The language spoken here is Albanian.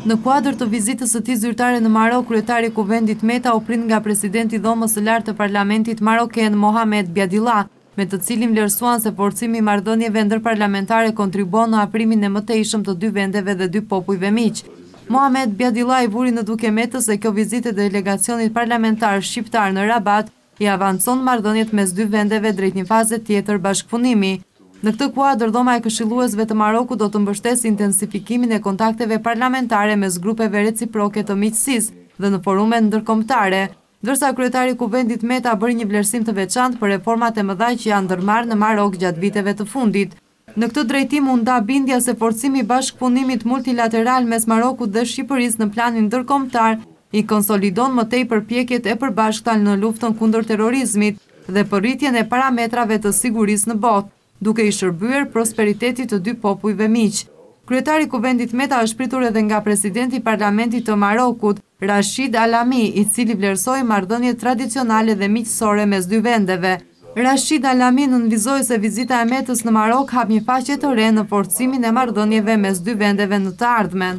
Në kuadër të vizitës së tij zyrtare në Marok, kryetari i Kuvendit Meta u prit nga presidenti i Dhomës së Lartë të Parlamentit maroken, Mohamed Biadillah, me të cilin vlerësuan se forcimi i marrëdhënieve ndërparlamentare kontribuon në afrimin e mëtejshëm të dy vendeve dhe dy popujve miq. Mohamed Biadillah i vuri në duke Metës se kjo vizitë e delegacionit parlamentar shqiptar në Rabat i avancon marrëdhëniet mes dy vendeve drejt një faze tjetër bashkëpunimi. Në këtë kuadër, Dhoma e Këshilluesve të Marokut do të mbështesë intensifikimin e kontakteve parlamentare mes grupeve reciproke të miqësisë dhe në forumet ndërkombëtare, ndërsa kryetari i Kuvendit Meta bëri një vlerësim të veçantë për reformat e mëdha që janë ndërmarrë në Marok gjatë viteve të fundit. Në këtë drejtim u nda bindja se forcimi i bashkëpunimit multilateral mes Marokut dhe Shqipërisë në planin ndërkombëtar i konsolidon më tej përpjekjet e përbashkëta në luftën kundër terrorizmit dhe për rritjen e parametrave të sigurisë në botë, duke i shërbyer prosperitetit të dy popujve miq. Kryetari i Kuvendit Meta është pritur edhe nga presidenti i Parlamentit të Marokut, Rashid Alami, i cili vlerësoi marrëdhëniet tradicionale dhe miqësore mes dy vendeve. Rashid Alami nënvizoi se vizita e Metës në Marok hap një faqe të re në forcimin e marrëdhënieve mes dy vendeve në të ardhmen.